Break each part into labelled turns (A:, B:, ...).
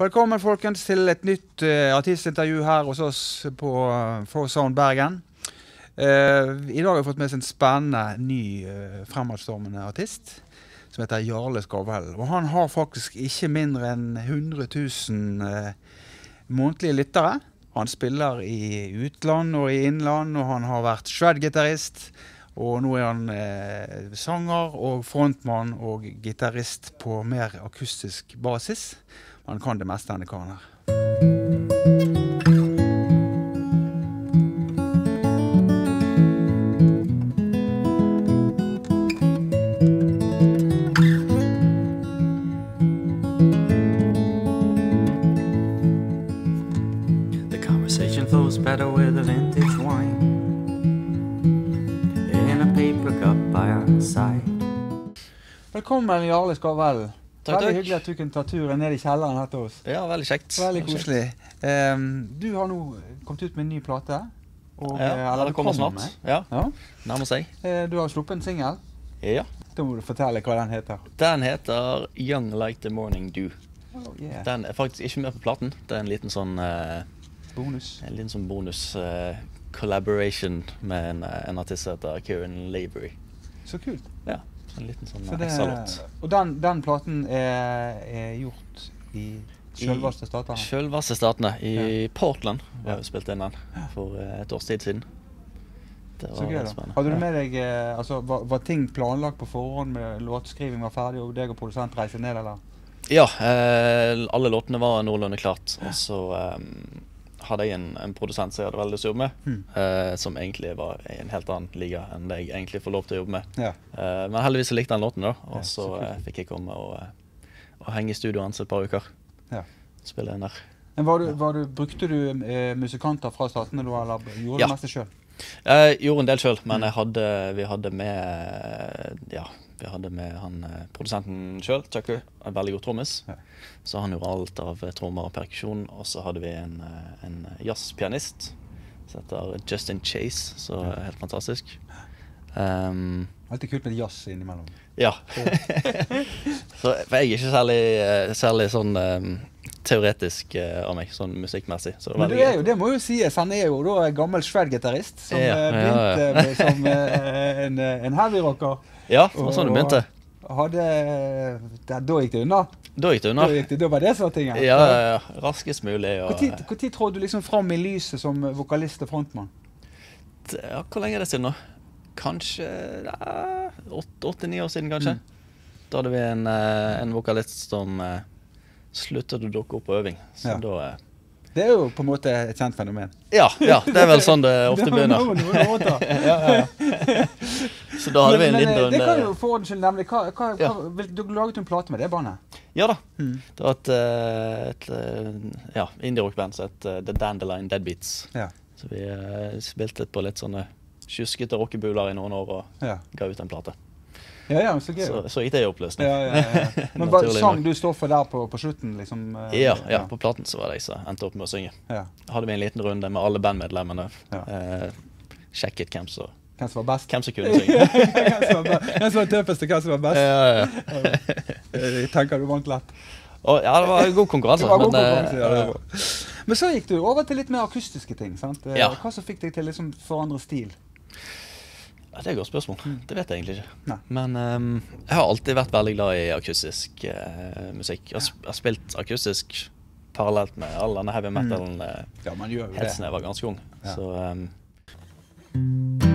A: Velkommen folkens til et nytt uh, artistintervju her hos oss på uh, For Sound Bergen. Uh, I dag har vi fått med oss en spennende, ny, uh, fremadstormende artist som heter Jarle Skarvell. Og han har faktisk ikke mindre enn 100 000 uh, månedlige lyttere. Han spiller i utland og i innland, og han har vært shred-gitarist. Og nå er han eh, sanger og frontmann og gitarist på mer akustisk basis. Han kan det meste, denne karen her.
B: The conversation flows better with a vintage wine. In a paper cup by our side.
A: Velkommen, Jarle Skarvell.
C: Takk,
A: Veldig
C: takk.
A: hyggelig at du kunne ta turen ned i kjelleren her til oss.
C: Ja, veldig kjekt.
A: Veldig koselig. Um, du har nå kommet ut med en ny plate. Og,
C: Ja,
A: eh,
C: eller det kommer snart. Ja,
A: Ja.
C: nærmer seg.
A: Eh, du har sluppet en singel.
C: Ja.
A: Da må du fortelle hva den heter.
C: Den heter Young Like The Morning Dew.
A: Oh, yeah.
C: Den er faktisk ikke med på platen. Det er en liten sånn, uh,
A: Bonus.
C: en liten sånn bonus uh, collaboration med en, en artist som heter Kieran Lavery.
A: Så kult.
C: Ja, en liten sånn
A: Så
C: ekstralåt.
A: og den, den platen er, er gjort i Sjølvaste statene?
C: Sjølvaste statene. I Portland
A: har
C: var jo spilt inn den for eh, et års tid siden. Det
A: Så gøy, da. Hadde du med deg eh, altså, var, var ting planlagt på forhånd med låtskriving var ferdig, og deg og produsent reiste ned, eller?
C: Ja, eh, alle låtene var noenlunde klart. Og så eh, hadde jeg en, en produsent som jeg hadde veldig lyst til å jobbe med.
A: mm.
C: uh, som egentlig var i en helt annen liga enn det jeg egentlig får lov til å jobbe med.
A: Ja.
C: Uh, men heldigvis så likte han låten, da.
A: Ja,
C: Og så
A: så kult.
C: eh, fikk jeg komme og, og henge i studioet hans et par uker.
A: Ja.
C: Spille inn der.
A: Men var du, var du, Brukte du musikanter fra statene, da, eller gjorde
C: Ja.
A: du det meste sjøl?
C: Jeg gjorde en del sjøl, men
A: Mm.
C: hadde, vi hadde med Ja, vi hadde med han eh, produsenten sjøl, Tucker, en veldig god trommis.
A: Ja.
C: Så han gjorde alt av trommer og perkusjon. Og så hadde vi en, eh, en jazzpianist som heter Justin Chase, så
A: Ja.
C: helt fantastisk. Um,
A: Alltid kult med jazz innimellom.
C: ja. så, for jeg er ikke særlig, eh, særlig sånn eh, teoretisk eh, av meg, sånn musikkmessig. Så
A: Men
C: det,
A: jo, det må jo sies, han er jo da en gammel shred-gitarist som
C: Ja,
A: eh,
C: ja,
A: begynte
C: ja.
A: som eh, en, en heavy-rocker.
C: Ja, det var sånn det begynte.
A: Hadde da, da gikk det unna.
C: Da gikk det unna.
A: Da, gikk det, da var det sånn ting.
C: Ja, ja, ja. Raskest mulig. Og,
A: tid, trådte du liksom fram i lyset som vokalist og frontmann?
C: Ja, hvor lenge er det siden nå? Kanskje åtte-ni år siden, kanskje.
A: Mm.
C: Da hadde vi en, en vokalist som eh, det å dukke opp på øving. Så
A: Ja.
C: da eh,
A: Det er jo på en måte et kjent fenomen.
C: Ja, ja, det er vel sånn det ofte begynner. ja, ja. Så da hadde vi en liten
A: men, eh, Det kan jo for ordens skyld nemlig. Hva, hva, hva, du laget jo en plate med det bandet?
C: Ja da.
A: Mm.
C: Det var et, eh, et ja, indie-rockband som het The Dandelion Deadbeats.
A: Ja.
C: Så vi spilte på litt sånne sjuskete rockebuler i noen år og ga ut en plate.
A: Ja, ja, så gøy.
C: Så, så gikk det i oppløsning.
A: Ja, ja, ja. Men hva sang du står for der på, på slutten? liksom? eh,
C: Ja, ja, på platen så var det jeg som endte opp med å synge.
A: ja.
C: hadde vi en liten runde med alle bandmedlemmene. Eh, sjekket hvem som,
A: Hvem som var best?
C: hvem som kunne synge.
A: hvem som var hvem som var tøffest, og hvem som var best?
C: ja, ja.
A: Jeg tenker du vant lett.
C: Og, ja, det var god konkurranse.
A: Det var god
C: men, eh,
A: konkurranse, ja, det var. Men så gikk du over til litt mer akustiske ting. sant?
C: Ja.
A: Hva som fikk deg til liksom forandre stil?
C: Ja, det er et godt spørsmål. Det vet jeg egentlig ikke.
A: Nei.
C: Men um, jeg har alltid vært veldig glad i akustisk uh, musikk. Jeg har, spilt akustisk parallelt med all denne heavy metalen eh,
A: Ja,
C: jeg var ganske ung.
A: Ja.
C: Så ehm,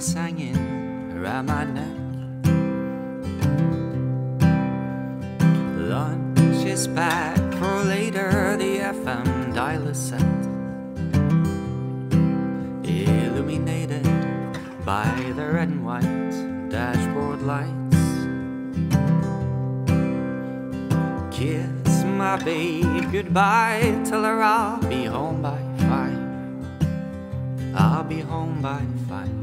B: keys hanging around my neck. Lunch is packed for later, the FM dial is set. Illuminated by the red and white dashboard lights. Kiss my babe goodbye, tell her I'll be home by five. I'll be home by 5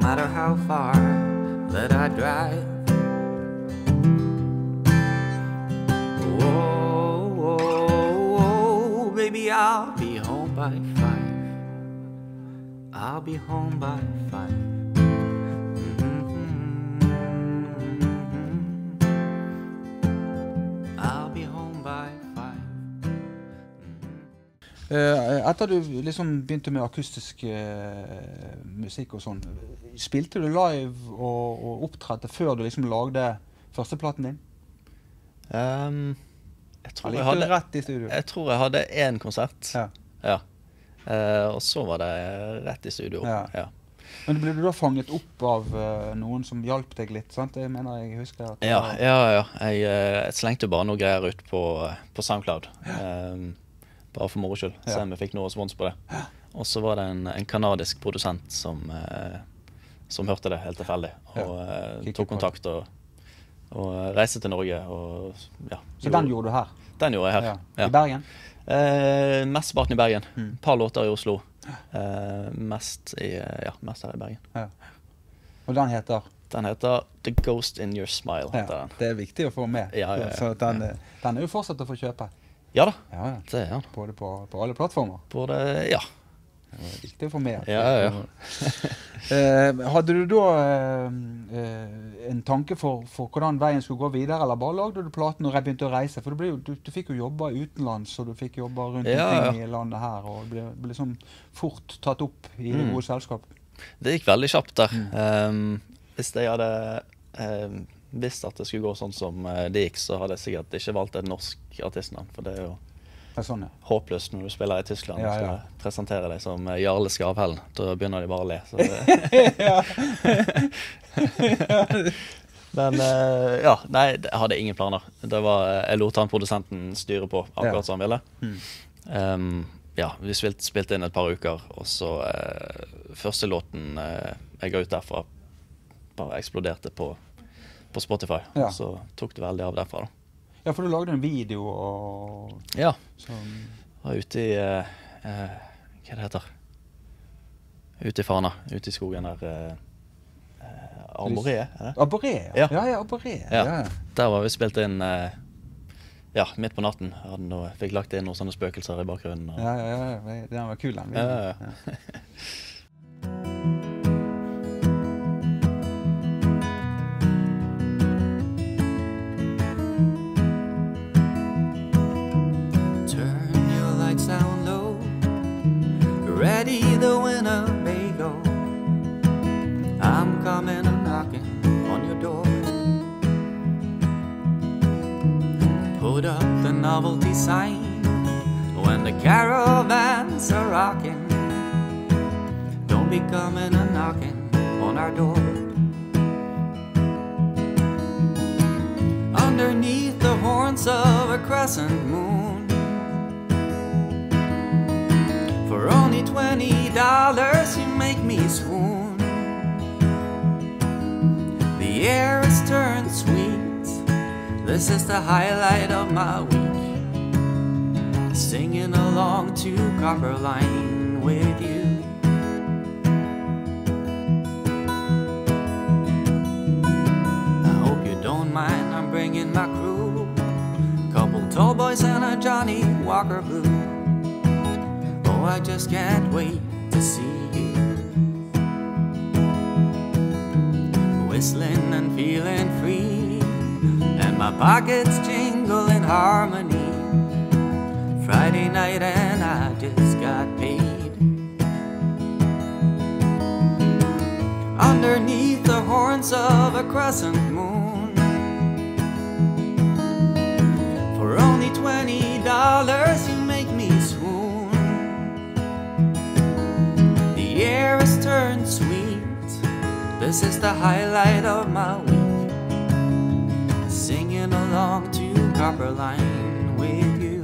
B: matter how far that I drive. Whoa, whoa, whoa, baby, I'll be home by five. I'll be home by 5
A: etter du liksom begynte med akustisk eh, musikk og sånn, spilte du live og, og opptredde før du liksom lagde førsteplaten din?
C: Um, jeg, tror jeg, hadde, jeg tror jeg hadde én konsert.
A: Ja.
C: Ja. Uh, og så var det rett i studio.
A: Ja.
C: Ja.
A: Men ble du da fanget opp av uh, noen som hjalp deg litt? sant? Jeg mener jeg husker at
C: Ja, ja, ja. Jeg, uh, jeg slengte bare noe greier ut på, på SoundCloud. Ehm, bare for moro skyld.
A: Ja.
C: om vi fikk noe respons på det. Og så var det en, en kanadisk produsent som, eh, som hørte det helt tilfeldig. Og eh, tok kontakt og, og reiste til Norge. Og, ja,
A: Så den gjorde du her?
C: den gjorde jeg her.
A: Ja.
C: Ja.
A: I Bergen?
C: Eh, Mesteparten i Bergen.
A: Mm.
C: Par låter i Oslo. Eh, mest, i, ja, mest her i Bergen.
A: Ja. Og den heter?
C: Den heter The Ghost In Your Smile.
A: Ja,
C: den.
A: det er viktig å få med.
C: Ja, ja, ja.
A: Så den, eh, den er jo fortsatt å få kjøpe.
C: Ja da,
A: Ja, ja.
C: det er den.
A: Både på, på alle plattformer.
C: Både Ja.
A: Det er viktig å få med.
C: Ja, ja, ja.
A: Eh, hadde du da eh, en tanke for, for hvordan veien skulle gå videre, eller bare lagde du platen og begynte å reise? For du, du, du fikk jo jobbe utenlands, og du fikk jobbe rundt
C: Ja,
A: omkring i landet her, og ble, ble liksom fort tatt opp i det
C: Mm.
A: gode selskap.
C: Det gikk veldig kjapt der.
A: Mm.
C: Um, hvis jeg hadde ehm, visst at det skulle gå sånn som eh, det gikk, så hadde jeg sikkert ikke valgt et norsk artistnavn. For det er jo
A: Det er sånn, ja.
C: håpløst når du spiller i Tyskland
A: Ja,
C: og
A: ja.
C: skal presentere deg som eh, Jarle Skavhellen. Da begynner de bare å le. Men eh, ja, nei, jeg hadde ingen planer. Det var, jeg lot han produsenten styre på akkurat som han ville.
A: Mm.
C: Um, ja, vi spilte, spilte inn et par uker, og så eh, Første låten eh, jeg ga ut derfra, bare eksploderte på, på Spotify.
A: Ja.
C: Så tok det veldig av derfra, da.
A: Ja, for du lagde en video og
C: Ja.
A: Som...
C: Var ute i uh, uh, Hva det heter Ute i Fana. Ute i skogen der. Uh, eh, Arboreet, er det?
A: Aboré, ja.
C: Ja.
A: Ja, ja.
C: Ja.
A: Ja.
C: Der var vi spilt inn uh, ja, midt på natten. Noe, fikk lagt inn noen sånne spøkelser i bakgrunnen. Og,
A: Ja, ja, ja, Den var kul, den.
C: Ja, ja, ja.
B: Ready the Winnebago. I'm coming and knocking on your door. Put up the novelty sign when the caravans are rocking. Don't be coming and knocking on our door. Underneath the horns of a crescent moon. Dollars, you make me swoon. The air is turned sweet. This is the highlight of my week. Singing along to Copper Line with you. I hope you don't mind. I'm bringing my crew. Couple tall boys and a Johnny Walker Blue. Oh, I just can't wait to see you. Whistling and feeling free, and my pockets jingle in harmony. Friday night, and I just got paid. Underneath the horns of a crescent moon, for only $20. This is the highlight of my week. Singing along to Copper Line with you.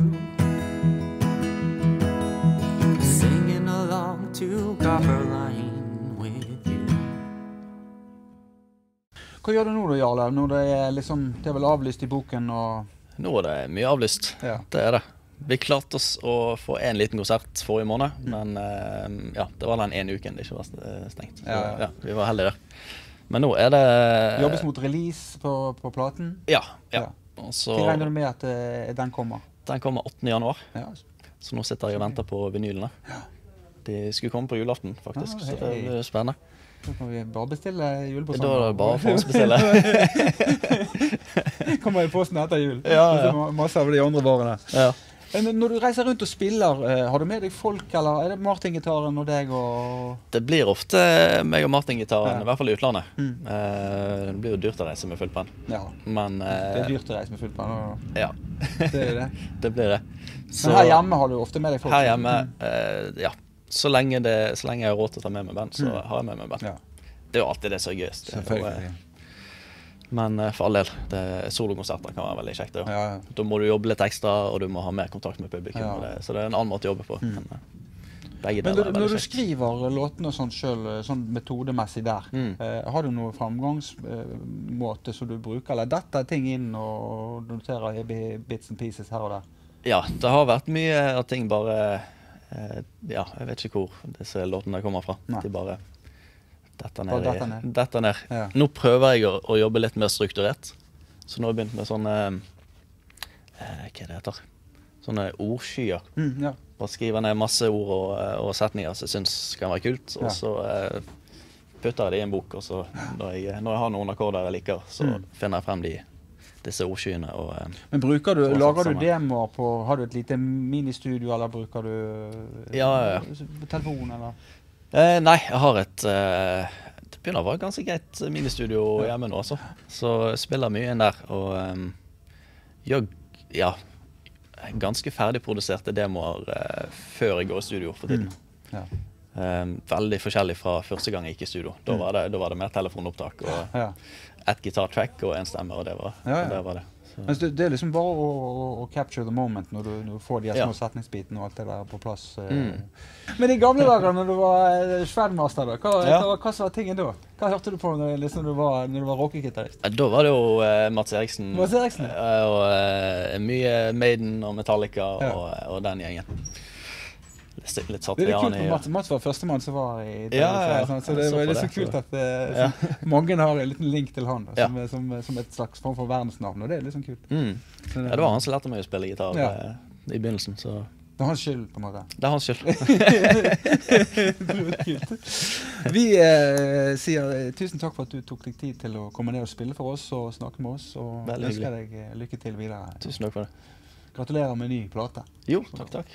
B: Singing along to Copper Line with you.
A: Hva gjør du nå da, Jarle? Når det er liksom Det er vel avlyst i boken og
C: Nå er det mye avlyst.
A: Ja.
C: Det er det. Vi klarte oss å få en liten konsert forrige måned,
A: Mm.
C: men eh, ja, det var den ene uken det ikke var eh, stengt. Så,
A: Ja,
C: vi var heldige der. Men nå er det
A: Jobbes mot release på, på platen.
C: Ja. ja. Også,
A: Hva regner du med at eh, den kommer?
C: den kommer 8. januar,
A: Ja.
C: så nå sitter jeg og venter på vinylene. De skulle komme på julaften, faktisk,
A: Ah,
C: så det blir spennende.
A: Da kan vi bare bestille julepresang.
C: Da er det bare å forhåndsbestille.
A: Kommer i posten etter jul.
C: Ja, ja.
A: Masse av de andre varene.
C: Ja.
A: Men Når du reiser rundt og spiller, eh, har du med deg folk, eller er det Martin-gitaren og deg og
C: Det blir ofte meg og Martin-gitaren,
A: Ja.
C: i hvert fall i utlandet.
A: Mm.
C: Eh, det blir jo dyrt å reise med full penn.
A: Ja.
C: men
A: Det er
C: eh,
A: dyrt å reise med full penn. og
C: ja.
A: Det er det.
C: det blir det. Så-
A: Men her hjemme har du ofte med deg folk?
C: Her hjemme,
A: Mm.
C: eh, ja. Så lenge, det, så lenge jeg har råd til å ta med meg band, så
A: Mm.
C: har jeg med meg band.
A: Ja,
C: Det er jo alltid det som er gøyest. Eh,
A: selvfølgelig.
C: Men eh, for all del, det- solokonserter kan være veldig kjekt.
A: Ja.
C: Da må du jobbe litt ekstra, og du må ha mer kontakt med publikum.
A: Ja.
C: Det, så det er en annen måte å jobbe på.
A: Mm.
C: Men, eh,
A: Men når, når du skriver låtene sånn sjøl, sånn metodemessig der,
C: Mm.
A: eh, har du noen framgangsmåte som du bruker, eller detter ting inn og noterer i bits and pieces her og der?
C: Ja, det har vært mye av ting bare eh, Ja, jeg vet ikke hvor disse låtene kommer fra.
A: Nei.
C: De bare detter ned.
A: Dette ned.
C: Dette ned.
A: Ja.
C: Nå prøver jeg å, å jobbe litt mer strukturert. Så nå har jeg begynt med sånne eh, Hva det heter Sånne ordskyer.
A: Mm, ja.
C: Bare skrive ned masse ord og, eh, og setninger som jeg syns kan være kult. Og så eh, putter jeg det i en bok, og så når jeg, når jeg har noen akkorder jeg liker, så
A: Mm.
C: finner jeg frem de, disse ordskyene. Og, eh,
A: Men bruker du, lager du demoer på Har du et lite ministudio, eller bruker du eh,
C: Ja, ja, ja.
A: telefon, eller?
C: Eh, nei, jeg har et eh, Det begynner å være ganske greit ministudio hjemme nå, altså. Så jeg spiller mye inn der. Og um, gjør ja, ganske ferdigproduserte demoer eh, før jeg går i studio for tiden.
A: Mm. Ja.
C: Um, veldig forskjellig fra første gang jeg gikk i studio. Da,
A: Mm.
C: var, det, da var det mer telefonopptak og
A: ja.
C: ett gitartrack og én stemme, og det var, og det, var det.
A: Men det, det er liksom bare å, å, å capture the moment når du, når du får de små
C: Ja.
A: setningsbitene og alt det der på plass. eh.
C: Mm.
A: Men i gamle dager når du var eh, da, hva,
C: Ja.
A: hva, hva hva var tingen da? Hva hørte du på når, liksom, du var, når du var rockegitarist?
C: Da var det jo uh, Mats Eriksen.
A: Mats Eriksen,
C: Uh, og uh, mye Maiden og Metallica
A: Ja.
C: og, og den gjengen. Litt, litt
A: Det er kult,
C: at
A: Mats, var førstemann som var i
C: Ja, ja, ja.
A: sånn, så det var litt så
C: det,
A: kult at eh,
C: Ja.
A: mange har en liten link til han
C: Ja.
A: som, som, som et slags form for verdensnavn, og det er litt sånn kult.
C: Mm.
A: Så
C: Ja, det var han som lærte meg å spille gitar
A: Ja.
C: eh, i begynnelsen, så
A: Det er hans skyld, på en måte.
C: det er hans skyld.
A: Vi eh, sier eh, tusen takk for at du tok deg tid til å komme ned og spille for oss og snakke med oss. Og ønsker deg lykke til videre.
C: Tusen takk for det.
A: Gratulerer med ny plate.
C: Jo, takk, takk.